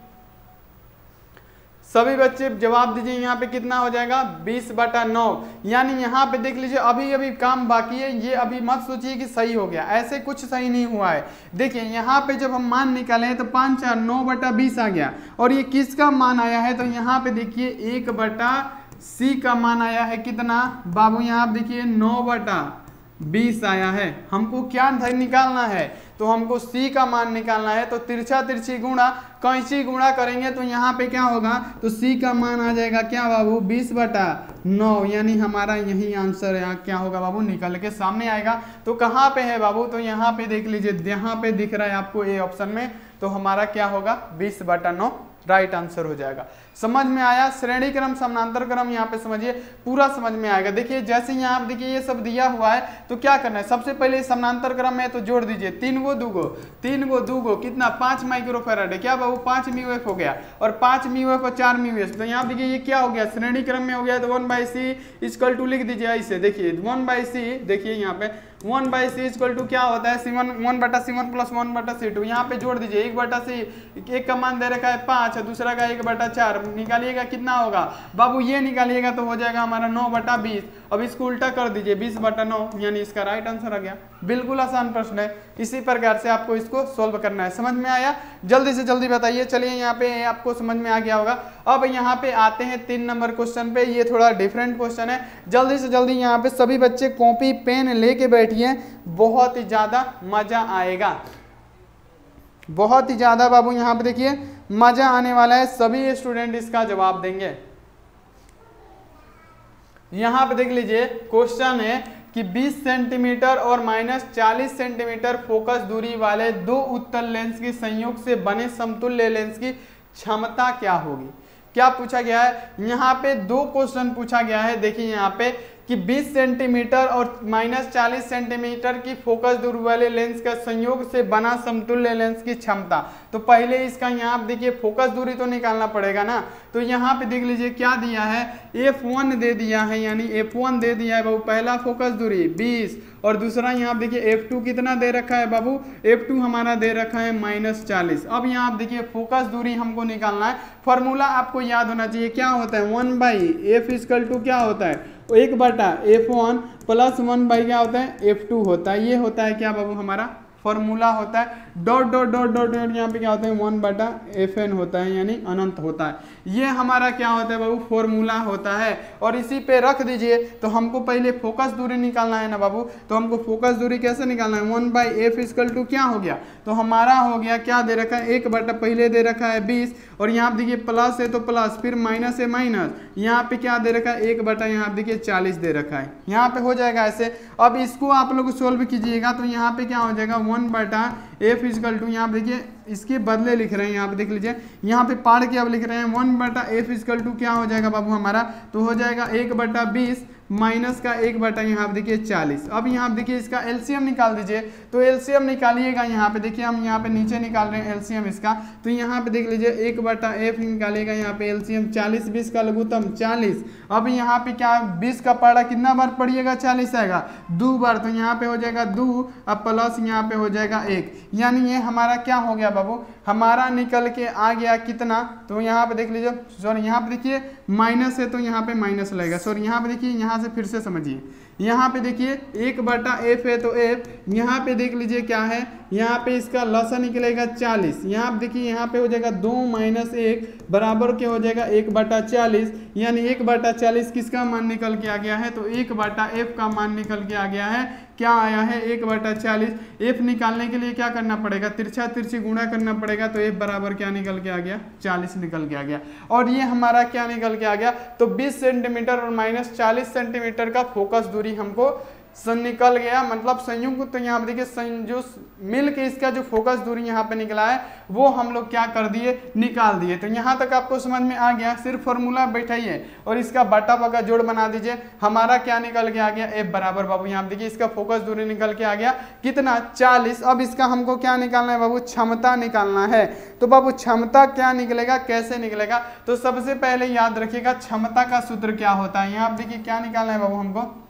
सभी बच्चे जवाब दीजिए यहाँ पे कितना हो जाएगा? 20 बटा नौ। यानी यहाँ पे देख लीजिए अभी अभी काम बाकी है, ये अभी मत सोचिए कि सही हो गया। ऐसे कुछ सही नहीं हुआ है। देखिए, यहाँ पे जब हम मान निकाले तो पाँच, चार, नौ बटा बीस आ गया। और ये किसका मान आया है? तो यहाँ पे देखिए, एक बटा सी का मान आया है कितना? बाबू, यहाँ देखिए, नौ बटा बीस आया है। हमको क्या निकालना है? तो हमको सी का मान निकालना है तो तिरछा तिरछी गुणा कैंची गुणा करेंगे तो यहाँ पे क्या होगा? तो सी का मान आ जाएगा क्या बाबू? बीस बटा नौ, यानी हमारा यही आंसर यहाँ क्या होगा बाबू? निकल के सामने आएगा। तो कहाँ पे है बाबू? तो यहाँ पे देख लीजिए, यहाँ पे दिख रहा है आपको ए ऑप्शन में तो हमारा क्या होगा? बीस बटा नौ राइट आंसर हो जाएगा। समझ में आया? श्रेणी क्रम समानांतर क्रम यहाँ पे समझिए, पूरा समझ में आएगा। देखिए, जैसे यहाँ देखिए, ये सब दिया हुआ है तो क्या करना है? सबसे पहले समानांतर क्रम में तो जोड़ दीजिए। तीन गो, दू गो। तीन गो, दू गो। कितना? पाँच माइक्रोफेराड है। क्या बाबू? पाँच म्यू एफ़ हो गया। और पाँच म्यू एफ़ और चार म्यू एफ़ तो यहाँ देखिए, ये क्या हो गया? श्रेणी क्रम में हो गया। तो one by C equal to लिख दीजिए ऐसे। देखिए, वन बाई सी, देखिए यहाँ पे। One by C equal to क्या होता है? सी वन वन बटा सी वन प्लस वन बटा सी टू। यहाँ पे जोड़ दीजिए। एक बटा सी, एक का मान दे रखा है पाँच दूसरा का एक बटा चार। निकालिएगा कितना होगा? बाबू, ये निकालिएगा तो हो जाएगा हमारा नौ बटा बीस। अब इसको उल्टा कर दीजिए, बीस बटा नौ, यानी इसका राइट आंसर आ गया। बिल्कुल आसान प्रश्न है। इसी प्रकार से आपको इसको सोल्व करना है। समझ में आया? जल्दी से जल्दी बताइए। चलिए यहाँ पे आपको समझ में आ गया होगा। अब यहाँ पे आते हैं तीन नंबर क्वेश्चन पे। ये थोड़ा डिफरेंट क्वेश्चन है। जल्दी से जल्दी यहाँ पे सभी बच्चे कॉपी पेन लेके बैठिए। बहुत ही ज़्यादा मज़ा आएगा। बहुत ही ज़्यादा बाबू, यहाँ पे देखिए, मज़ा आने वाला है। सभी स्टूडेंट इसका जवाब देंगे। यहाँ पे देख लीजिए क्वेश्चन है कि 20 सेंटीमीटर और माइनस चालीस सेंटीमीटर फोकस दूरी वाले दो उत्तल लेंस के संयोग से बने समतुल्य लेंस की क्षमता क्या होगी? क्या पूछा गया है? यहाँ पे दो क्वेश्चन पूछा गया है। देखिए, यहाँ पे कि 20 सेंटीमीटर और माइनस चालीस सेंटीमीटर की फोकस दूरी वाले लेंस का संयोग से बना समतुल्य लेंस की क्षमता। तो पहले इसका यहाँ आप देखिए, फोकस दूरी तो निकालना पड़ेगा ना? तो यहाँ पे देख लीजिए क्या दिया है? एफ़ वन दे दिया है, यानी एफ़ वन दे दिया है बाबू। पहला फोकस दूरी 20 और दूसरा यहाँ देखिए एफ़ टू कितना दे रखा है बाबू? एफ़ टू हमारा दे रखा है माइनस चालीस। अब यहाँ आप देखिए, फोकस दूरी हमको निकालना है। फॉर्मूला आपको याद होना चाहिए, क्या होता है? वन बाई एफ़ टू क्या होता है? एक बटा F one plus one by क्या होता है? एफ़ टू होता है। ये होता है क्या बाबू हमारा? फॉर्मूला होता है dot dot dot dot dot यहाँ पे क्या होता है वन बटा एफ़ एन होता है, यानी अनंत होता है। ये हमारा क्या होता है बाबू फॉर्मूला होता है। और इसी पे रख दीजिए तो हमको पहले फोकस दूरी निकालना है ना बाबू? तो हमको फोकस दूरी कैसे निकालना है? One by F equal to क्या हो गया? तो हमारा हो गया, क्या दे रखा है? एक बटा पहले दे रखा है बीस। और यहाँ देखिए प्लस है तो प्लस फिर माइनस है माइनस यहाँ पे क्या दे रखा है? एक बटा यहाँ देखिए, चालीस दे रखा है। यहाँ पे हो जाएगा ऐसे। अब इसको आप लोग सोल्व कीजिएगा तो यहाँ पे क्या हो जाएगा? वन बटा एफ़ इजकल टू यहाँ देखिए, इसके बदले लिख रहे हैं, यहाँ पे देख लीजिए, यहाँ पे पार के अब लिख रहे हैं वन बटा एफ़ इजकल टू क्या हो जाएगा बाबू हमारा? तो हो जाएगा एक बटा बीस माइनस का एक बटा यहाँ पे देखिए चालीस अब यहाँ पे देखिए इसका एलसीएम निकाल दीजिए तो एलसीएम निकालिएगा यहाँ पे देखिए हम यहाँ पे नीचे निकाल रहे हैं एलसीएम इसका तो यहाँ पे देख लीजिए एक बटा एफ़ निकालिएगा यहाँ पे एलसीएम चालीस बीस का लघुतम चालीस अब यहाँ पे क्या बीस का पारा कितना बार पड़िएगा चालीस आएगा दो बार तो यहाँ पे हो जाएगा दो अब प्लस यहाँ पे हो जाएगा एक यानी ये हमारा क्या हो गया बाबू हमारा निकल के आ गया कितना तो यहाँ पे देख लीजिए सॉरी यहाँ पे देखिए माइनस है तो यहाँ पे माइनस लगेगा। सॉरी यहाँ पे देखिए, यहाँ से फिर से समझिए। यहाँ पे देखिए, एक बटा एफ़ है तो एफ़, यहाँ पे देख लीजिए क्या है? यहाँ पे इसका लसा निकलेगा चालीस। यहाँ देखिए, यहाँ पे हो जाएगा दो माइनस एक बराबर क्या हो जाएगा? एक बटा चालीस। यानी एक बटा चालीस किसका मान निकल के आ गया है? तो एक बटा एफ़ का मान निकल के आ गया है। क्या आया है? एक बटा चालीस। एफ़ निकालने के लिए क्या करना पड़ेगा? तिरछा तिरछी गुणा करना पड़ेगा। तो एफ़ बराबर क्या निकल के आ गया? चालीस निकल के आ गया। और ये हमारा क्या निकल के आ गया? तो बीस सेंटीमीटर और माइनस चालीस सेंटीमीटर का फोकस दूरी हमको सन निकल गया मतलब संयुक्त तो यहाँ पर देखिए जो मिल के इसका जो फोकस दूरी यहाँ पे निकला है, वो हम लोग क्या कर दिए, निकाल दिए। तो यहाँ तक आपको समझ में आ गया, सिर्फ़ फॉर्मूला बैठाइए और इसका बटा बगा जोड़ बना दीजिए, हमारा क्या निकल के आ गया एफ़ बराबर बाबू, यहाँ पर देखिए, इसका फोकस दूरी निकल के आ गया, कितना? चालीस। अब इसका हमको क्या निकालना है बाबू? क्षमता निकालना है। तो बाबू, क्षमता क्या निकलेगा, कैसे निकलेगा? तो सबसे पहले याद रखिएगा, क्षमता का सूत्र क्या होता है? यहाँ देखिए, क्या निकालना है बाबू हमको?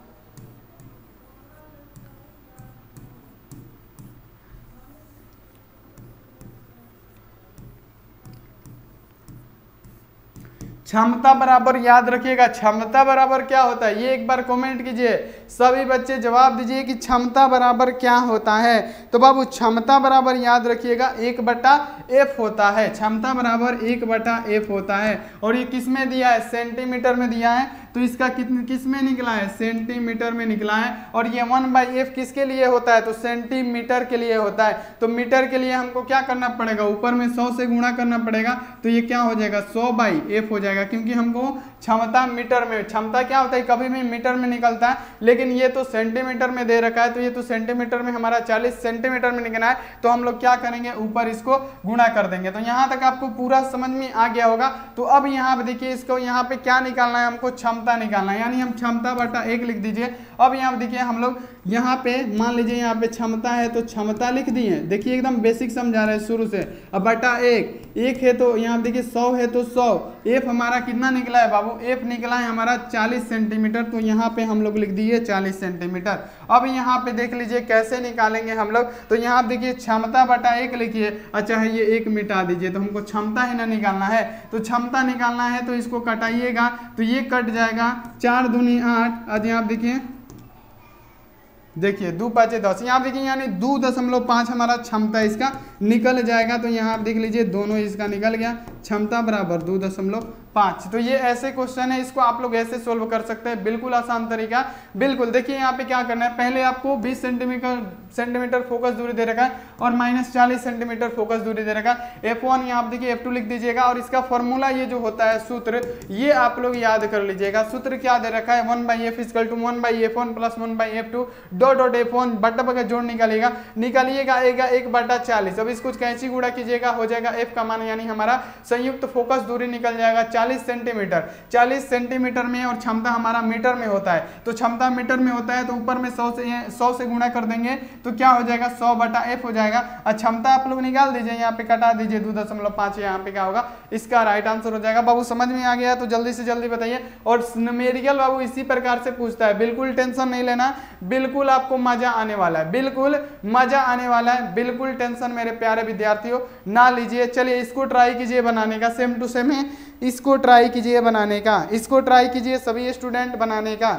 क्षमता बराबर याद रखिएगा। क्षमता बराबर क्या होता है? ये एक बार कमेंट कीजिए। सभी बच्चे जवाब दीजिए कि क्षमता बराबर क्या होता है। तो बाबू, क्षमता बराबर याद रखिएगा, एक बटा एफ़ होता है। क्षमता बराबर एक बटा एफ़ होता है। और ये किसमें दिया है? सेंटीमीटर में दिया है। तो इसका कितने किसमें निकला है? सेंटीमीटर में निकला है। और ये वन बाई एफ़ किसके लिए होता है? तो सेंटीमीटर के लिए होता है। तो मीटर के लिए हमको क्या करना पड़ेगा? ऊपर में सौ से गुणा करना पड़ेगा। तो ये क्या हो जाएगा? सौ बाई एफ़ हो जाएगा। क्योंकि हमको क्षमता मीटर में, क्षमता क्या होता है? कभी भी मीटर में निकलता है, लेकिन ये तो सेंटीमीटर में दे रखा है तो ये तो सेंटीमीटर में हमारा 40 सेंटीमीटर में निकलना है तो हम लोग क्या करेंगे? ऊपर इसको गुणा कर देंगे। तो यहाँ तक आपको पूरा समझ में आ गया होगा। तो अब यहाँ पे देखिए, इसको यहाँ पे क्या निकालना है? हमको क्षमता निकालना है। यानी हम क्षमता बटा एक लिख दीजिए। अब यहाँ देखिए, हम लोग यहाँ पे, मान लीजिए यहाँ पे क्षमता है तो क्षमता लिख दिए देखिए, एकदम बेसिक समझा रहे हैं शुरू से। अब बटा एक। एक है तो यहाँ देखिए सौ है तो सौ। एफ़ हमारा कितना निकला है बाबू? एफ़ निकला है हमारा चालीस सेंटीमीटर तो यहाँ पे हम लोग लिख दिए चालीस सेंटीमीटर अब यहाँ पे देख लीजिए कैसे निकालेंगे हम लोग। तो यहाँ देखिए क्षमता बटा एक लिखिए। अच्छा है ये एक मिटा दीजिए तो हमको क्षमता ही ना निकालना है। तो क्षमता निकालना है तो इसको कटाइएगा। तो ये कट जाएगा। चार दूनी आठ। आज यहाँ देखिए देखिए, दो पाँचे दस। यहाँ देखिए, यानी दो दशमलव पाँच हमारा क्षमता इसका निकल जाएगा। तो यहाँ आप देख लीजिए, दोनों इसका निकल गया। क्षमता बराबर दो दशमलव पाँच। तो ये ऐसे क्वेश्चन है, इसको आप लोग ऐसे सोल्व कर सकते हैं, बिल्कुल आसान तरीका। बिल्कुल, देखिए यहाँ पे क्या करना है, पहले आपको 20 सेंटीमीटर सेंटीमीटर फोकस दूरी दे रखा है और माइनस चालीस सेंटीमीटर फोकस दूरी दे रखा है। एफ़ वन यहाँ देखिए एफ़ टू लिख दीजिएगा और इसका फॉर्मूला ये जो होता है, सूत्र, ये आप लोग याद कर लीजिएगा। सूत्र क्या दे रखा है one by F equal to one by F one plus one by F two dot dot F one बट्टा बगा जोड़ निकालिएगा। निकालिएगा आएगा एक बटा चालीस। अब इसको कैंची गुड़ा कीजिएगा, हो जाएगा एफ़ का मान यानी हमारा संयुक्त फोकस दूरी निकल जाएगा चालीस सेंटीमीटर। 40 सेंटीमीटर में और क्षमता हमारा मीटर में होता है। तो क्षमता मीटर में होता है तो ऊपर में 100 से 100 से गुणा कर देंगे तो क्या हो जाएगा? 100 बटा एफ़ हो जाएगा। और क्षमता आप लोग निकाल दीजिए, यहाँ पे कटा दीजिए दो दशमलव पाँच यहाँ पे क्या होगा? इसका राइट आंसर हो जाएगा। बाबू, समझ में आ गया? तो जल्दी से जल्दी बताइए। और मेरिकल बाबू इसी प्रकार से पूछता है। बिल्कुल टेंशन नहीं लेना। बिल्कुल आपको मज़ा आने वाला है। बिल्कुल मज़ा आने वाला है। बिल्कुल टेंशन मेरे प्यारे विद्यार्थियों, ना लीजिए। चलिए, इसको ट्राई कीजिए बनाने का। सेम टू सेम है। इसको ट्राई कीजिए बनाने का, इसको ट्राई कीजिए सभी स्टूडेंट बनाने का।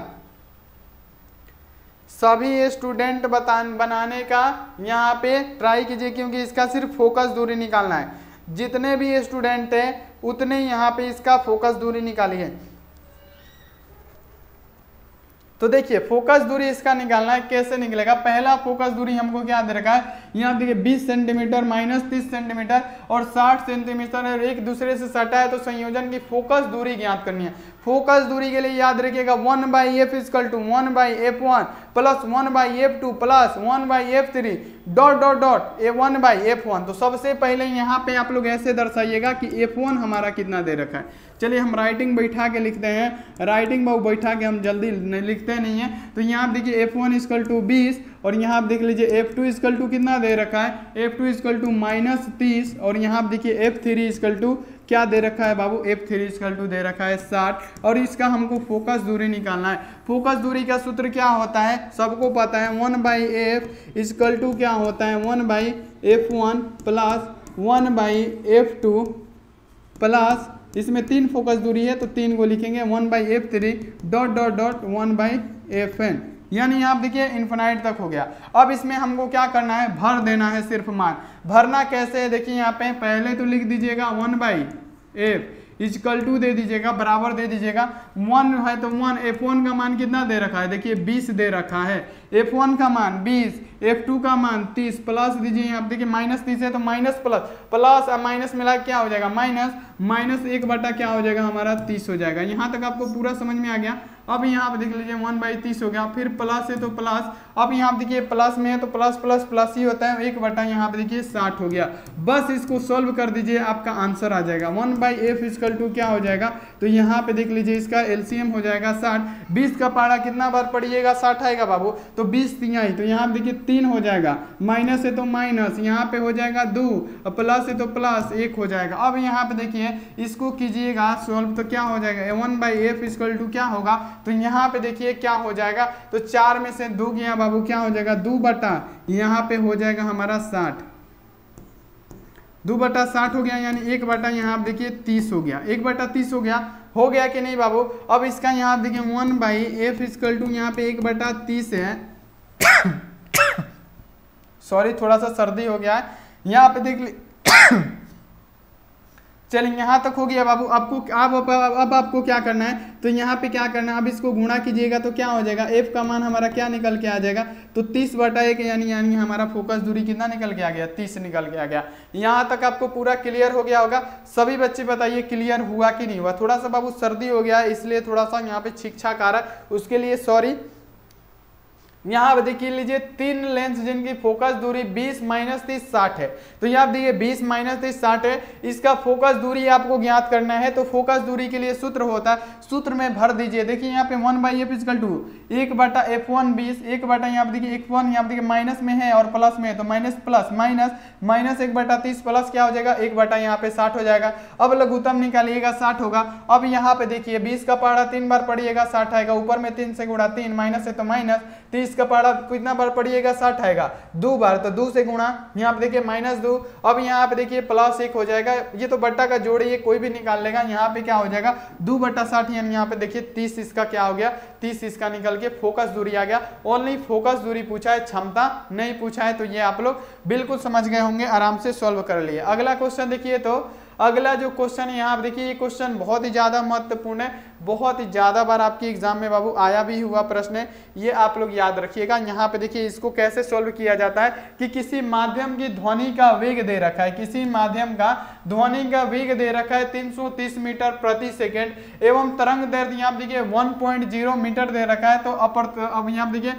सभी स्टूडेंट बता, बनाने का यहाँ पे ट्राई कीजिए क्योंकि इसका सिर्फ़ फोकस दूरी निकालना है। जितने भी स्टूडेंट हैं, उतने यहाँ पे इसका फोकस दूरी निकालिए तो देखिए फोकस दूरी इसका निकालना है, कैसे निकलेगा? पहला फोकस दूरी हमको क्या दे रखा है? यहाँ देखिए 20 सेंटीमीटर माइनस तीस सेंटीमीटर और 60 सेंटीमीटर एक दूसरे से सटा है तो संयोजन की फोकस दूरी ज्ञात करनी है। फोकस दूरी के लिए याद रखिएगा one by F equal to one by F one plus one by F two plus one by F three dot dot dot A one by F one तो सबसे पहले यहाँ पे आप लोग ऐसे दर्शाइएगा कि एफ़ वन हमारा कितना दे रखा है। चलिए हम राइटिंग बैठा के लिखते हैं। राइटिंग बहु बैठा के हम जल्दी नहीं लिखते नहीं हैं। तो यहाँ आप देखिए एफ़ वन इजकल टू बीस और यहाँ आप देख लीजिए एफ़ टू इजकल टू कितना दे रखा है? F two equal to minus तीस और यहाँ आप देखिए एफ़ थ्री इजकल टू क्या दे रखा है बाबू? एफ़ थ्री इजकल टू दे रखा है साठ। और इसका हमको फोकस दूरी निकालना है। फोकस दूरी का सूत्र क्या होता है? सबको पता है। One by F equal to क्या होता है? One by F one plus one by F two plus इसमें तीन फोकस दूरी है तो तीन को लिखेंगे one by F three dot dot dot one by F N. यानी आप देखिए इन्फिनाइट तक हो गया। अब इसमें हमको क्या करना है? भर देना है सिर्फ़ मान। भरना कैसे है? देखिए यहाँ पे पहले तो लिख दीजिएगा one by F. Equal to दे दीजिएगा, बराबर दे दीजिएगा। वन है तो वन एफ़ वन का मान कितना दे रखा है? देखिए, बीस दे रखा है। एफ़ वन का मान बीस एफ़ टू का मान तीस प्लस दीजिए आप देखिए माइनस तीस है तो माइनस प्लस प्लस और माइनस मिला क्या हो जाएगा? माइनस माइनस एक बटा क्या हो जाएगा? हमारा तीस हो जाएगा। यहाँ तक आपको पूरा समझ में आ गया। अब यहाँ पे देख लीजिए वन बाई तीस हो गया। फिर प्लस है तो प्लस अब यहाँ पे देखिए प्लस में है तो प्लस प्लस प्लस ही होता है। एक बटा यहाँ पे देखिए, साठ हो गया। बस इसको सोल्व कर दीजिए, आपका आंसर आ जाएगा। One by F equal to क्या हो जाएगा? तो यहाँ पे देख लीजिए, इसका एलसीएम हो जाएगा साठ। बीस का पारा कितना बार पड़िएगा साठ आएगा बाबू। तो बीस तिहाई। तो यहाँ पे देखिए, तीन हो जाएगा। माइनस है तो माइनस यहाँ पे हो जाएगा दो। प्लस है तो प्लस एक हो जाएगा। अब यहाँ पे देखिए, इसको कीजिएगा सोल्व तो क्या हो जाएगा? One by F equal to क्या होगा? तो यहाँ पे देखिए क्या हो जाएगा। तो चार में से दो गया बाबू, क्या हो जाएगा? दो बटा, यहाँ पे हो जाएगा हमारा साठ। दो बटा साठ हो गया, यानी एक बटा यहाँ आप देखिए तीस हो गया। एक बटा तीस हो गया। हो गया कि नहीं बाबू? अब इसका यहाँ आप देखिए one by F equal to यहाँ पे एक बटा तीस है। सॉरी, थोड़ा सा सर्दी हो गया है। यहाँ पे देख ली चलिए यहाँ तक हो गया बाबू। आपको अब अब, अब आपको क्या करना है? तो यहाँ पे क्या करना है? अब इसको गुणा कीजिएगा तो क्या हो जाएगा? एफ़ का मान हमारा क्या निकल के आ जाएगा? तो तीस बटा एक यानी यानी हमारा फोकस दूरी कितना निकल के आ गया? तीस निकल के आ गया। यहाँ तक आपको पूरा क्लियर हो गया होगा। सभी बच्चे बताइए क्लियर हुआ कि नहीं हुआ? थोड़ा सा बाबू सर्दी हो गया इसलिए थोड़ा सा यहाँ पे रहा है। उसके लिए सॉरी यहाँ पर देखिए, लीजिए तीन लेंस जिनकी फोकस दूरी 20 माइनस तीस साठ है। तो यहाँ देखिए 20 माइनस तीस साठ है। इसका फोकस दूरी आपको ज्ञात करना है तो फोकस दूरी के लिए सूत्र होता है। सूत्र में भर दीजिए। देखिए, यहाँ पे one by F equal to, एक बटा एफ़ वन बीस, एक बटा यहाँ पे देखिए, एक वन, यहाँ पे देखिए, माइनस में है और प्लस में है तो माइनस प्लस, माइनस माइनस एक बटा तीस, प्लस क्या हो जाएगा? एक बटा यहाँ पे साठ हो जाएगा। अब लघुतम निकालिएगा, साठ होगा। अब यहाँ पे देखिए, बीस का पहाड़ा तीन बार पढ़िएगा, साठ आएगा। ऊपर में तीन से गुड़ा तीन, माइनस है तो माइनस, तीस का पहाड़ा कितना बार पढ़िएगा? साठ आएगा। दो बार तो दो से गुणा, यहाँ पे देखिए माइनस दो। अब यहाँ पे देखिए प्लस एक हो जाएगा। ये तो बट्टा का जोड़ ये कोई भी निकाल लेगा। यहाँ पे क्या हो जाएगा? दो बट्टा साठ, यानी यहाँ पे देखिए तीस इसका क्या हो गया? तीस इसका निकल के फोकस दूरी आ गया। ओनली फोकस दूरी पूछा है, क्षमता नहीं पूछा है तो ये आप लोग बिल्कुल समझ गए होंगे, आराम से सॉल्व कर लिए। अगला क्वेश्चन देखिए तो अगला जो क्वेश्चन है, यहाँ देखिए, ये क्वेश्चन बहुत ही ज़्यादा महत्वपूर्ण है। बहुत ही ज़्यादा बार आपकी एग्ज़ाम में बाबू आया भी हुआ प्रश्न है, ये आप लोग याद रखिएगा। यहाँ पे देखिए, इसको कैसे सोल्व किया जाता है कि किसी माध्यम की ध्वनि का वेग दे रखा है। किसी माध्यम का ध्वनि का वेग दे रखा है 330 मीटर प्रति सेकेंड, एवं तरंग दर्द यहाँ देखिए 1.0 मीटर दे रखा है। तो अपर, अब यहाँ देखिए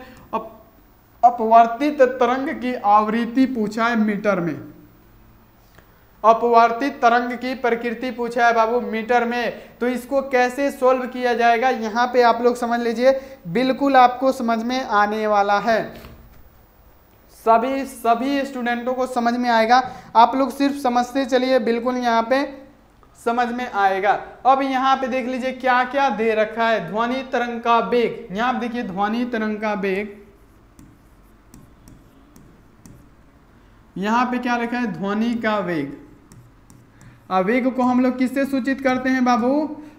अपवर्तित तरंग की आवृत्ति पूछा है मीटर में। अपवर्तित तरंग की प्रकृति पूछा है बाबू, मीटर में। तो इसको कैसे सोल्व किया जाएगा? यहाँ पे आप लोग समझ लीजिए। बिल्कुल आपको समझ में आने वाला है। सभी सभी स्टूडेंटों को समझ में आएगा। आप लोग सिर्फ़ समझते चलिए, बिल्कुल यहाँ पे समझ में आएगा। अब यहाँ पे देख लीजिए क्या क्या दे रखा है। ध्वनि तरंग का बेग यहाँ देखिए, ध्वनि तरंग का बेग यहाँ पे क्या रखा है? ध्वनि का वेग। वेग को हम लोग किससे सूचित करते हैं बाबू?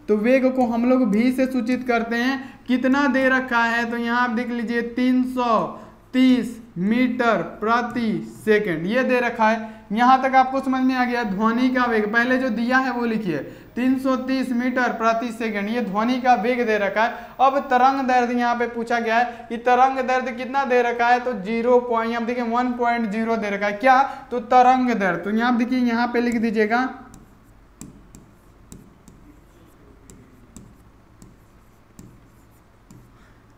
तो वेग को हम लोग भी से सूचित करते हैं। कितना दे रखा है? तो यहाँ आप देख लीजिए 330 मीटर प्रति सेकंड ये दे रखा है। यहाँ तक आपको समझ में आ गया, ध्वनि का वेग। पहले जो दिया है वो लिखिए। 330 मीटर प्रति सेकंड, ये ध्वनि का वेग दे रखा है। अब तरंग दर्द यहाँ पे पूछा गया है कि तरंग दर्द कितना दे रखा है? तो ज़ीरो पॉइंट देखिए, वन पॉइंट ज़ीरो दे रखा है। क्या? तो तरंग दर्द तो यहाँ देखिए, यहाँ पे लिख दीजिएगा।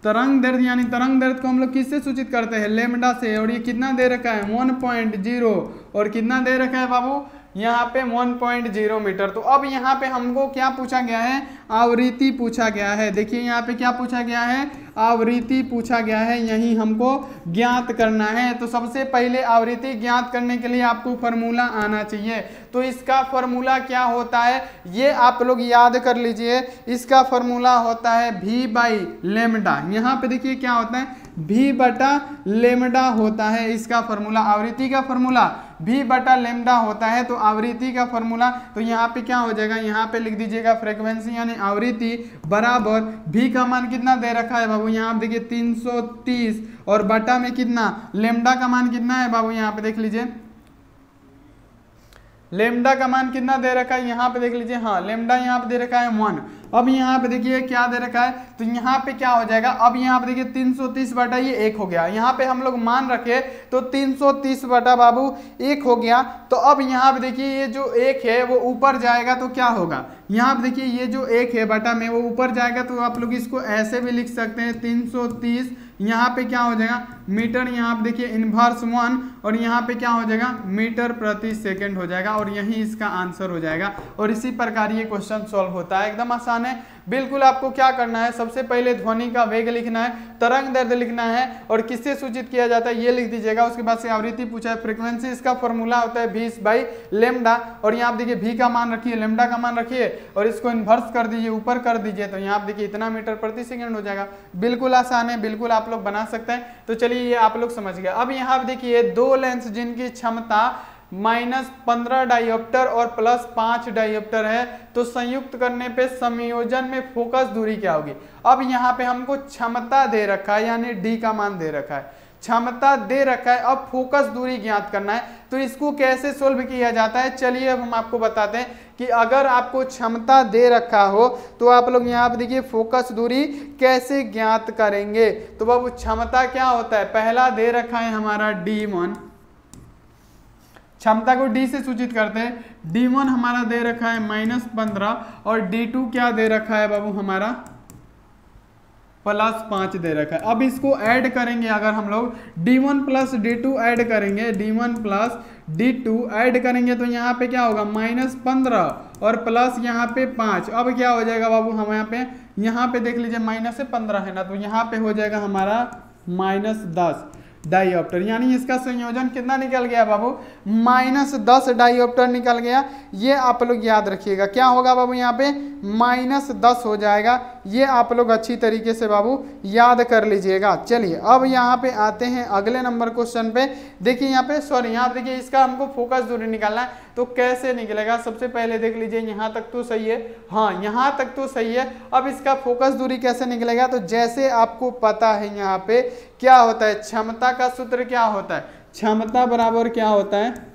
तरंग दर्द यानी तरंग दर्द को हम लोग किससे सूचित करते हैं? लेमडा से। और ये कितना दे रखा है? One point zero. और कितना दे रखा है बाबू? यहाँ पे 1.0 मीटर तो अब यहाँ पे हमको क्या पूछा गया है? आवृत्ति पूछा गया है। देखिए यहाँ पे क्या पूछा गया है? आवृत्ति पूछा गया है। यही हमको ज्ञात करना है। तो सबसे पहले आवृत्ति ज्ञात करने के लिए आपको फॉर्मूला आना चाहिए। तो इसका फॉर्मूला क्या होता है? ये आप लोग याद कर लीजिए। इसका फॉर्मूला होता है भी बाई लेमडा यहाँ पे देखिए क्या होता है? भी बटा लेमडा होता है इसका फॉर्मूला आवृत्ति का फॉर्मूला भी बटा लेमडा होता है तो आवृत्ति का फॉर्मूला तो यहाँ पे क्या हो जाएगा? यहाँ पे लिख दीजिएगा फ्रीक्वेंसी यानी आवृत्ति बराबर भी का मान कितना दे रखा है बाबू? यहाँ पे देखिए 330 और बटा में कितना? लेमडा का मान कितना है बाबू? यहाँ पे देख लीजिए। लेमडा का मान कितना दे रखा है? यहाँ पे देख लीजिए। हाँ लेमडा यहाँ पे दे रखा है वन। अब यहाँ पे देखिए क्या दे रखा है। तो यहाँ पे क्या हो जाएगा? अब यहाँ पे देखिए 330 बटा ये एक हो गया। यहाँ पे हम लोग मान रखे तो 330 बटा बाबू एक हो गया। तो अब यहाँ पे देखिए ये जो एक है वो ऊपर जाएगा तो क्या होगा? यहाँ पे देखिए ये जो एक है बटा में वो ऊपर जाएगा तो आप लोग इसको ऐसे भी लिख सकते हैं। तीन सौ तीस यहाँ पे क्या हो जाएगा? मीटर यहाँ पे देखिए इनवर्स वन और यहाँ पे क्या हो जाएगा? मीटर प्रति सेकंड हो जाएगा और यही इसका आंसर हो जाएगा। और इसी प्रकार ये क्वेश्चन सॉल्व होता है। एकदम आसान है। बिल्कुल आपको क्या करना है? सबसे पहले ध्वनि का वेग लिखना है, तरंग दर्द लिखना है और किससे सूचित किया जाता है? ये लिख दीजिएगा। उसके बाद से आवृत्ति पूछा है। फ्रिक्वेंसी इसका फॉर्मूला होता है बीस बाई लेमडा और यहाँ आप देखिए भी का मान रखिए लेमडा का मान रखिए और इसको इन्वर्स कर दीजिए, ऊपर कर दीजिए तो यहाँ आप देखिए इतना मीटर प्रति सेकेंड हो जाएगा। बिल्कुल आसान है। बिल्कुल आप लोग बना सकते हैं। तो चलिए ये आप लोग समझ गए। अब यहाँ देखिए, दो लेंस जिनकी क्षमता माइनस पंद्रह डायोप्टर और प्लस पाँच डायोप्टर है तो संयुक्त करने पे संयोजन में फोकस दूरी क्या होगी? अब यहाँ पे हमको क्षमता दे रखा है, यानी डी का मान दे रखा है। क्षमता दे रखा है, अब फोकस दूरी ज्ञात करना है। तो इसको कैसे सोल्व किया जाता है? चलिए अब हम आपको बताते हैं कि अगर आपको क्षमता दे रखा हो तो आप लोग यहाँ पर देखिए फोकस दूरी कैसे ज्ञात करेंगे? तो बाबू क्षमता क्या होता है? पहला दे रखा है हमारा डी वन क्षमता को डी से सूचित करते हैं। डी वन हमारा दे रखा है माइनस पंद्रह और डी टू क्या दे रखा है बाबू? हमारा प्लस पाँच दे रखा है। अब इसको ऐड करेंगे अगर हम लोग D one plus D two add करेंगे D one plus D two add करेंगे तो यहाँ पे क्या होगा? माइनस पंद्रह और प्लस यहाँ पे पाँच। अब क्या हो जाएगा बाबू? हम यहाँ पे यहाँ पे देख लीजिए माइनस से पंद्रह है ना तो यहाँ पे हो जाएगा हमारा माइनस दस डाइऑप्टर। यानी इसका संयोजन कितना निकल गया बाबू? माइनस दस डाइऑप्टर निकल गया। ये आप लोग याद रखिएगा। क्या होगा बाबू यहाँ पे? माइनस दस हो जाएगा। ये आप लोग अच्छी तरीके से बाबू याद कर लीजिएगा। चलिए, अब यहाँ पे आते हैं अगले नंबर क्वेश्चन पे। देखिए यहाँ पे सॉरी यहाँ देखिए इसका हमको फोकस दूरी निकालना है तो कैसे निकलेगा? सबसे पहले देख लीजिए, यहाँ तक तो सही है। हाँ यहाँ तक तो सही है। अब इसका फोकस दूरी कैसे निकलेगा? तो जैसे आपको पता है यहाँ पे, क्या होता है? क्षमता का सूत्र क्या होता है? क्षमता बराबर क्या होता है?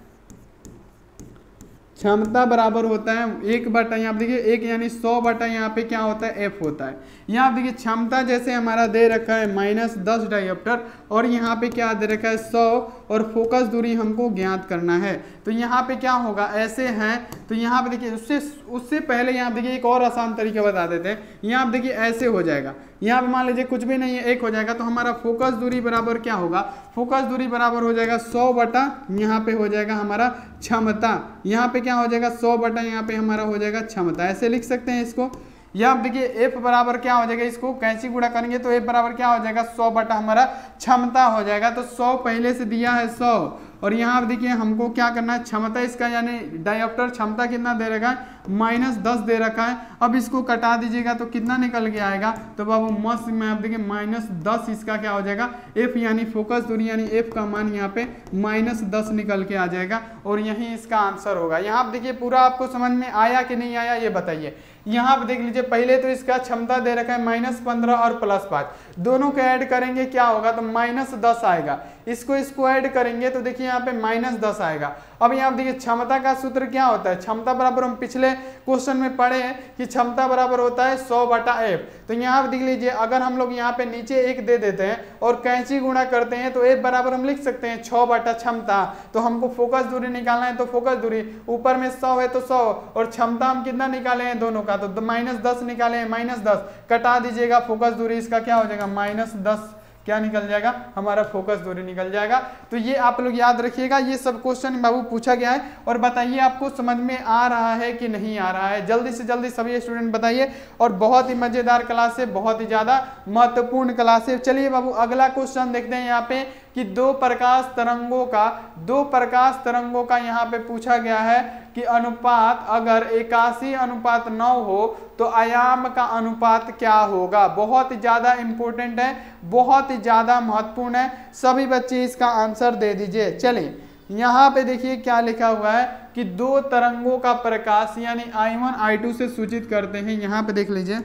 क्षमता बराबर होता है, एक बटा यहाँ देखिए, एक यानी सौ बटा यहाँ पे क्या होता है एफ़ होता है। यहाँ देखिए, क्षमता जैसे हमारा दे रखा है माइनस दस डाइप्टर और यहाँ पे क्या दे रखा है? सौ। और फोकस दूरी हमको ज्ञात करना है। तो यहाँ पे क्या होगा? ऐसे हैं। तो यहाँ पे देखिए, उससे उससे पहले यहाँ देखिए, एक और आसान तरीका बता देते हैं। यहाँ पे देखिए, ऐसे हो जाएगा। यहाँ पे मान लीजिए, कुछ भी नहीं है, एक हो जाएगा। तो हमारा फोकस दूरी बराबर क्या होगा? फोकस दूरी बराबर हो जाएगा सौ बटा, यहाँ पे हो जाएगा हमारा क्षमता। यहाँ पे क्या हो जाएगा? सौ बटा यहाँ पे हमारा हो जाएगा क्षमता। ऐसे लिख सकते हैं इसको। या आप देखिए एफ़ बराबर क्या हो जाएगा? इसको कैंची गुड़ा करेंगे तो एफ़ बराबर क्या हो जाएगा? सौ बटा हमारा क्षमता हो जाएगा। तो सौ पहले से दिया है सौ। और यहाँ देखिए, हमको क्या करना है? क्षमता इसका यानी डायोप्टर क्षमता कितना दे रखा है? माइनस दस दे रखा है। अब इसको कटा दीजिएगा तो कितना निकल के आएगा? तो बाबू मस्त में आप देखिए, माइनस दस इसका क्या हो जाएगा? एफ़ यानी फोकस दूरी यानी एफ़ का मान यहाँ पे माइनस दस निकल के आ जाएगा। और यही इसका आंसर होगा। यहाँ आप देखिए, पूरा आपको समझ में आया कि नहीं आया? ये बताइए। यहाँ पर देख लीजिए, पहले तो इसका क्षमता दे रखा है माइनस पंद्रह और प्लस पाँच। दोनों को ऐड करेंगे, क्या होगा? तो माइनस दस आएगा। इसको इसको ऐड करेंगे तो देखिए यहाँ पे माइनस दस आएगा। अब यहाँ देखिए, क्षमता का सूत्र क्या होता है? क्षमता बराबर हम पिछले क्वेश्चन में पढ़े हैं कि क्षमता बराबर होता है सौ बटा एफ़ तो यहाँ देख लीजिए, अगर हम लोग यहाँ पे नीचे एक दे देते हैं और कैंची गुणा करते हैं तो एफ़ बराबर हम लिख सकते हैं छः बटा क्षमता। तो हमको फोकस दूरी निकालना है तो फोकस दूरी, ऊपर में सौ है तो सौ, और क्षमता हम कितना निकाले हैं दोनों का? तो माइनस दस निकाले हैं माइनस दस। कटा दीजिएगा फोकस दूरी, इसका क्या हो जाएगा? माइनस दस। क्या निकल जाएगा? हमारा फोकस दूरी निकल जाएगा। तो ये आप लोग याद रखिएगा, ये सब क्वेश्चन बाबू पूछा गया है और बताइए आपको समझ में आ रहा है कि नहीं आ रहा है। जल्दी से जल्दी सभी स्टूडेंट बताइए और बहुत ही मज़ेदार क्लास है, बहुत ही ज़्यादा महत्वपूर्ण क्लास है। चलिए बाबू, अगला क्वेश्चन देखते हैं यहाँ पे। कि दो प्रकाश तरंगों का, दो प्रकाश तरंगों का यहाँ पे पूछा गया है कि अनुपात अगर इक्यासी अनुपात नौ हो तो आयाम का अनुपात क्या होगा? बहुत ज़्यादा इंपॉर्टेंट है, बहुत ज़्यादा महत्वपूर्ण है। सभी बच्चे इसका आंसर दे दीजिए। चलिए यहाँ पे देखिए क्या लिखा हुआ है कि दो तरंगों का प्रकाश यानी आई वन आई टू से सूचित करते हैं। यहाँ पे देख लीजिए।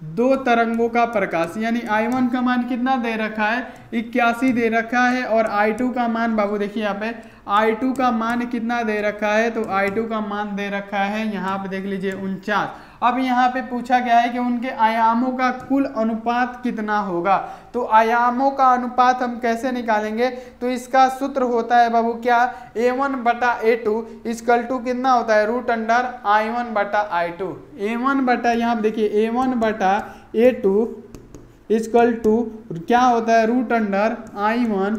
दो तरंगों का प्रकाश, यानी आई वन का मान कितना दे रखा है? इक्यासी दे रखा है और आई टू का मान, बाबू देखिए यहाँ पे आई टू का मान कितना दे रखा है? तो आई टू का मान दे रखा है, यहाँ पे देख लीजिए, उनचास। अब यहाँ पे पूछा गया है कि उनके आयामों का कुल अनुपात कितना होगा? तो आयामों का अनुपात हम कैसे निकालेंगे? तो इसका सूत्र होता है बाबू क्या? ए वन बटा ए टू इसकल टू कितना होता है? रूट अंडर आई वन बटा आई टू ए वन बटा, यहाँ देखिए ए वन बटा ए टू इसकल टू क्या होता है? रूट अंडर आई वन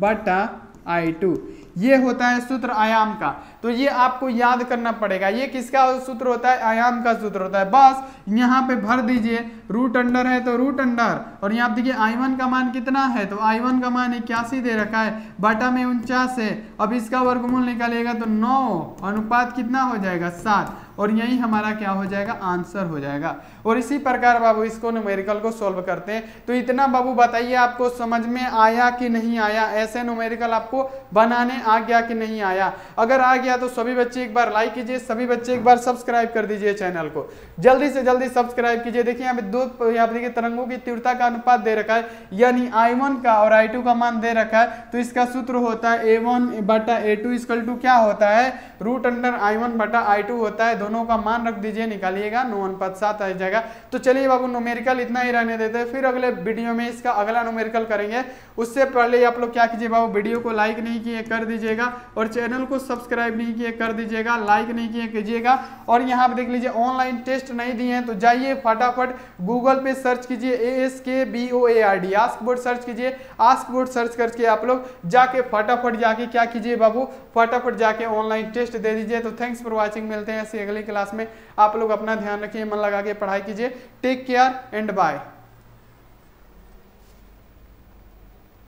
बटा आई टू ये होता है सूत्र आयाम का। तो ये आपको याद करना पड़ेगा। ये किसका सूत्र होता है? आयाम का सूत्र होता है। बस यहाँ पे भर दीजिए। रूट अंडर है तो रूट अंडर। और यहाँ देखिए आई वन का मान कितना है? तो आई वन का मान इक्यासी दे रखा है। बाटा में उनचास है। अब इसका वर्गमूल निकालिएगा तो नौ। अनुपात कितना हो जाएगा? सात। और यही हमारा क्या हो जाएगा? आंसर हो जाएगा। और इसी प्रकार बाबू, इसको न्यूमेरिकल को सोल्व करते हैं। तो इतना बाबू बताइए आपको, समझ में आया कि नहीं आया? ऐसे न्यूमेरिकल आपको बनाने आ गया कि नहीं आया? अगर आ गया तो सभी बच्चे एक बार लाइक कीजिए, सभी बच्चे एक बार सब्सक्राइब कर दीजिए चैनल को। जल्दी से जल्दी सब्सक्राइब कीजिए। देखिए, यहाँ पे दो, यहाँ पे देखिए, तरंगों की तीव्रता का अनुपात दे रखा है, यानी आई का और आई का मान दे रखा है। तो इसका सूत्र होता है ए वन बटा ए टू क्या होता है? रूट अंडर आई वन बटा आई टू होता है, दोनों का मान रख दीजिए, निकालिएगा, नौ अनुपात सात आ जाएगा। तो चलिए बाबू नोमेरिकल इतना ही रहने देते हैं, फिर अगले वीडियो में इसका अगला नोमेरिकल करेंगे। उससे पहले आप लोग क्या कीजिए बाबू वीडियो को लाइक नहीं किए, कर दीजिएगा, और चैनल को सब्सक्राइब नहीं किए, कर दीजिएगा लाइक नहीं किए, कीजिएगा। और यहाँ पर देख लीजिए ऑनलाइन टेस्ट नहीं दिए हैं तो जाइए फटाफट गूगल पे सर्च कीजिए A S K B O A R D ask board search कीजिए। आस्क बोर्ड सर्च करके आप लोग जाके फटाफट जाके क्या कीजिए बाबू, फटाफट जाके ऑनलाइन टेस्ट दे दीजिए। तो थैंक्स फॉर वॉचिंग मिलते हैं ऐसी अगली क्लास में। आप लोग अपना ध्यान रखिए, मन लगा के पढ़ाई कीजिए। Take care and bye